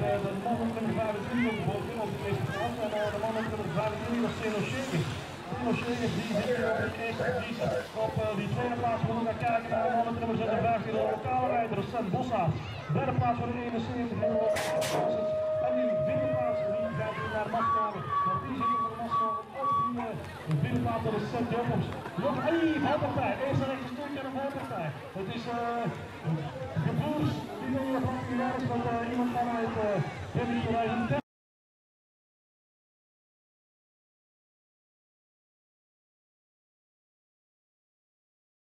de man met nummer 25 op de boot op de plaats. En de man met nummer 25 was Ceno Shaker. Ceno Shaker die zit op de eerste positie. Op die tweede plaats moeten we kijken naar de man met nummer 56, de lokale rijder, Sam Bossa. Derde plaats voor de 71 en en die binnenplaats die gaat naar de. Want die zit op de maskade op die binnenplaats dat is Sam Jacobs. Nog één valpartij. Eerste rechte stuk en een valpartij. Het is uh, gebroers die